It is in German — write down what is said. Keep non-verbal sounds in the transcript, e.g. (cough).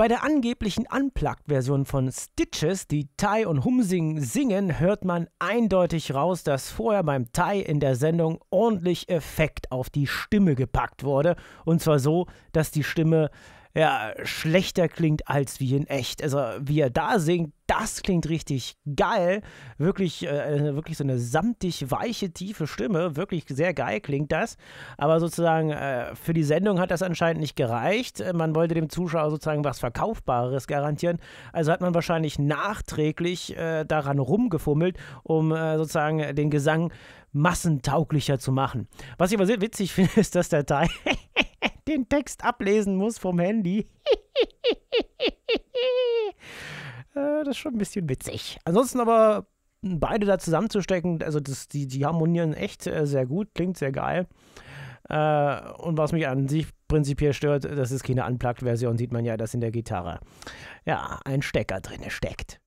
Bei der angeblichen Unplugged-Version von Stitches, die Tai und Humsing singen, hört man eindeutig raus, dass vorher beim Tai in der Sendung ordentlich Effekt auf die Stimme gepackt wurde. Und zwar so, dass die Stimme ja, schlechter klingt als wie in echt. Also, wie er da singt, das klingt richtig geil. Wirklich, äh, wirklich so eine samtig weiche, tiefe Stimme. Wirklich sehr geil klingt das. Aber sozusagen äh, für die Sendung hat das anscheinend nicht gereicht. Man wollte dem Zuschauer sozusagen was Verkaufbares garantieren. Also hat man wahrscheinlich nachträglich äh, daran rumgefummelt, um äh, sozusagen den Gesang massentauglicher zu machen. Was ich aber sehr witzig (laughs) finde, ist, dass der Teil den Text ablesen muss vom Handy. (laughs) Äh, das ist schon ein bisschen witzig. Ansonsten aber beide da zusammenzustecken, also das, die, die harmonieren echt sehr gut, klingt sehr geil. Äh, und was mich an sich prinzipiell stört, das ist keine Unplugged-Version, sieht man ja, dass in der Gitarre ja ein Stecker drin steckt.